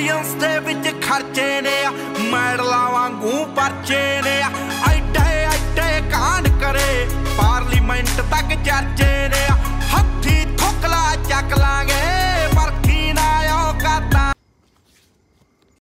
millions ਦੇ ਵਿੱਚ ਖਰਚੇ ਨੇ ਮੈਡਲਾਂ ਵਾਂਗੂ ਪਰਚੇ ਨੇ ਐਡੇ ਐਡੇ ਕਾਂਡ ਕਰੇ, ਪਾਰਲੀਮੈਂਟ ਤੱਕ ਚਰਚੇ